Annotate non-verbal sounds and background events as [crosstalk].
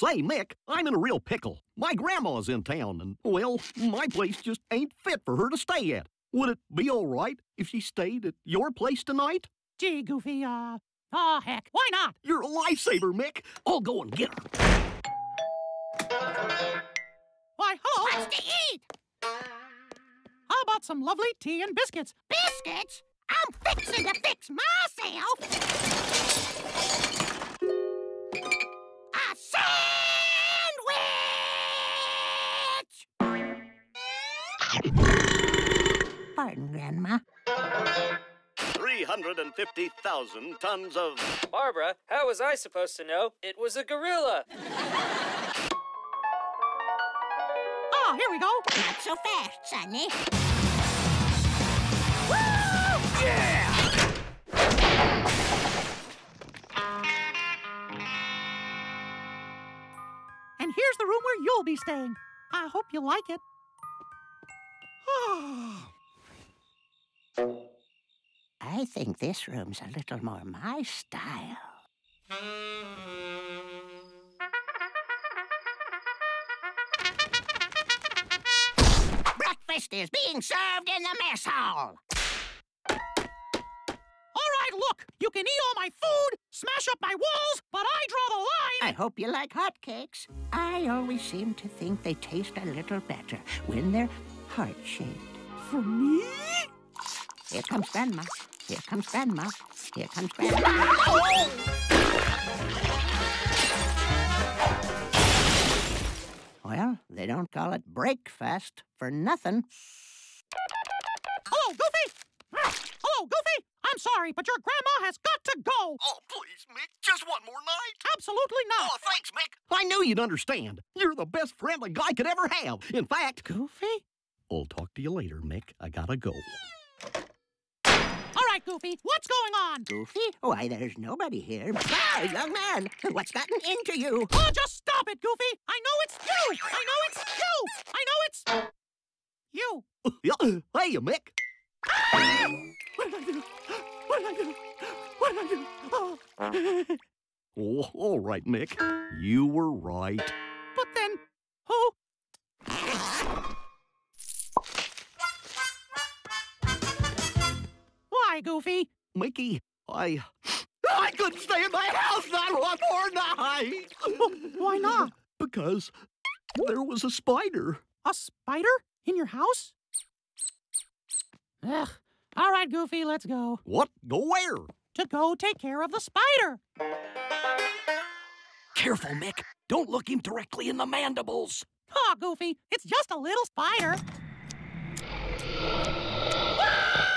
Say, Mick, I'm in a real pickle. My grandma's in town, and, well, my place just ain't fit for her to stay at. Would it be all right if she stayed at your place tonight? Gee, Goofy, uh, oh heck, why not? You're a lifesaver, Mick. I'll go and get her. Why, hello. What's to eat? How about some lovely tea and biscuits? Biscuits? I'm fixing to fix myself. Pardon, Grandma. 350,000 tons of. Barbara, how was I supposed to know it was a gorilla? Ah, here we go. Not so fast, Sonny. And here's the room where you'll be staying. I hope you like it. [sighs] [sighs] I think this room's a little more my style. Breakfast is being served in the mess hall. All right, look, you can eat all my food, smash up my walls, but I draw the line. I hope you like hotcakes. I always seem to think they taste a little better when they're heart-shaped. For me? Here comes Grandma. Here comes Grandma. Here comes Grandma. Well, they don't call it breakfast for nothing. Hello, Goofy. Hello, Goofy. I'm sorry, but your grandma has got to go. Oh, please, Mick, just one more night. Absolutely not. Oh, thanks, Mick. I knew you'd understand. You're the best friend a guy could ever have. In fact, Goofy? I'll talk to you later, Mick. I gotta go. All right, Goofy, what's going on? Goofy? Why, there's nobody here. Ah, young man, what's gotten into you? Oh, just stop it, Goofy. I know it's you. I know it's you. I know it's you. Yeah, Hey, Mick. What did I do? What did I do? What did I do? Oh. Oh, all right, Mick. You were right. Why, Goofy? Mickey, I. I couldn't stay in my house not one more night. [laughs] Why not? Because there was a spider. A spider in your house? Ugh. All right, Goofy, let's go. What? Go where? To go take care of the spider. Careful, Mick. Don't look him directly in the mandibles. Oh, Goofy, it's just a little spider. Ah!